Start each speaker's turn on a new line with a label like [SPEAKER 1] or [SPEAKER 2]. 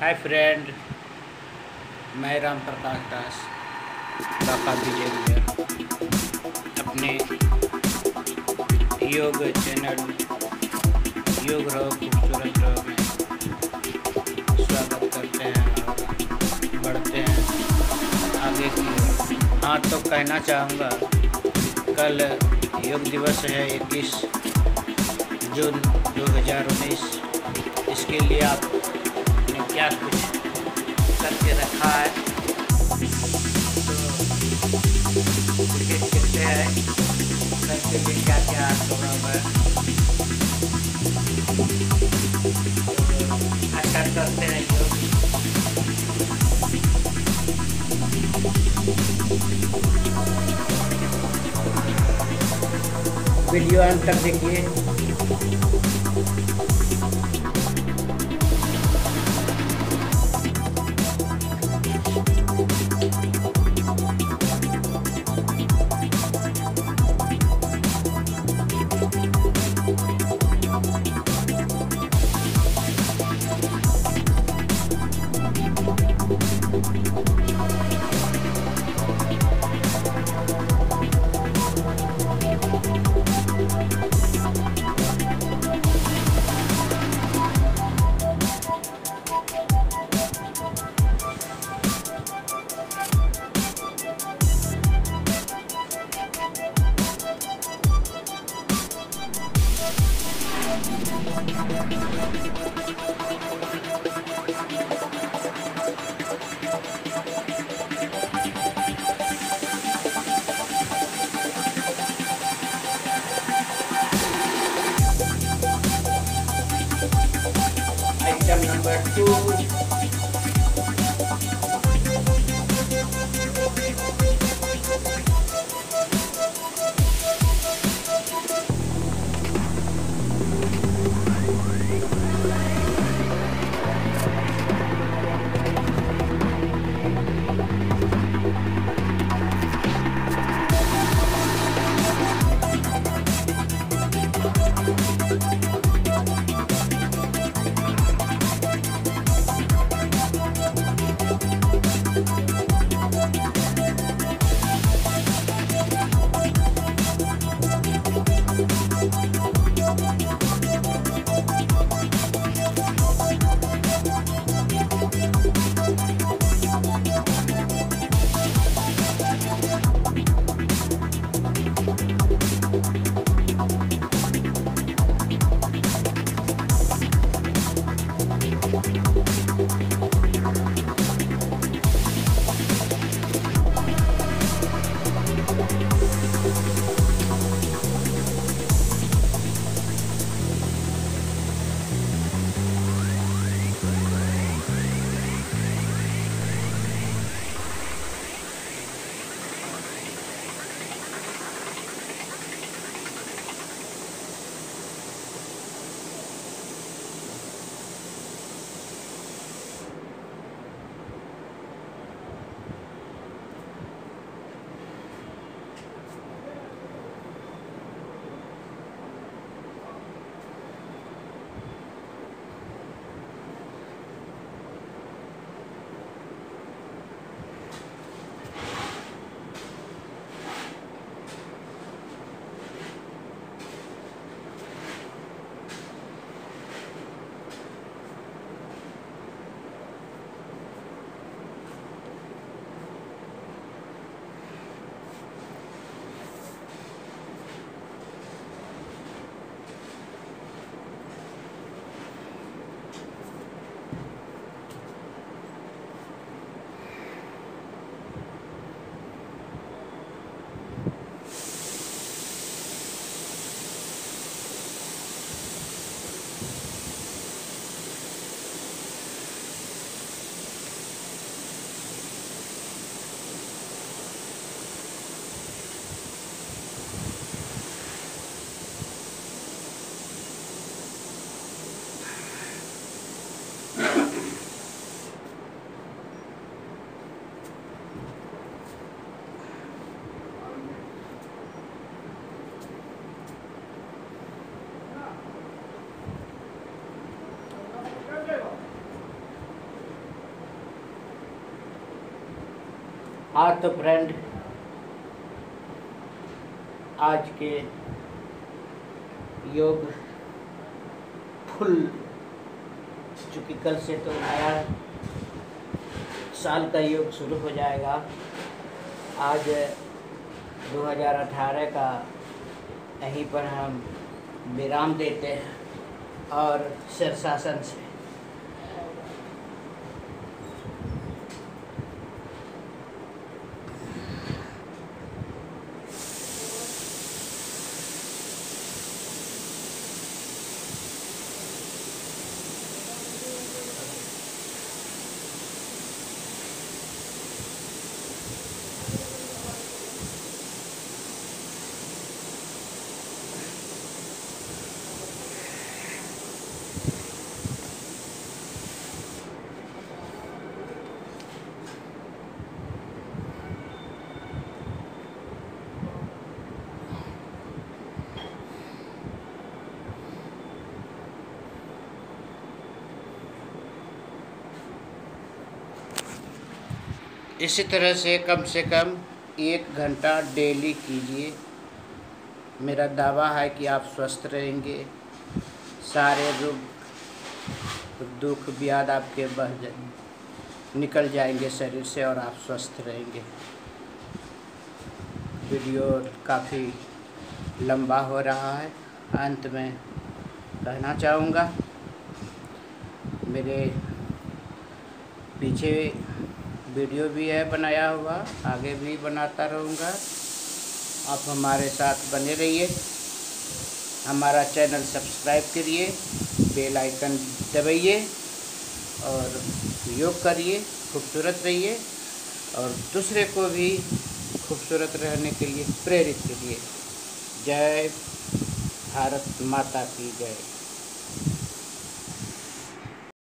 [SPEAKER 1] Hi friend मैं राम प्रकाश दास बाबा विजय भैया। अपने योग चैनल, योग रहो, खूबसूरत रहो में स्वागत करते हैं बढ़ते हैं आगे की हाँ तो कहना चाहूँगा, कल योग दिवस है इक्कीस जून 2019 इसके लिए आपने क्या कुछ करके रखा है। तो क्रिकेट खेलते हैं करके भी क्या क्या प्रोग्राम है अच्छा करते हैं जो। वीडियो अंत तक देखिए। हाँ तो फ्रेंड, आज के योग फुल चूँकि कल से तो नया साल का योग शुरू हो जाएगा। आज 2018 का यहीं पर हम विराम देते हैं और शीर्षासन से इसी तरह से कम से कम एक घंटा डेली कीजिए। मेरा दावा है कि आप स्वस्थ रहेंगे। सारे रोग, दुख ब्याद आपके बह जाए निकल जाएँगे शरीर से और आप स्वस्थ रहेंगे। वीडियो काफ़ी लंबा हो रहा है। अंत में कहना चाहूँगा, मेरे पीछे वीडियो भी है, बनाया हुआ। आगे भी बनाता रहूँगा। आप हमारे साथ बने रहिए। हमारा चैनल सब्सक्राइब करिए, बेल आइकन दबाइए और योग करिए, खूबसूरत रहिए और दूसरे को भी खूबसूरत रहने के लिए प्रेरित करिए। जय भारत माता की जय।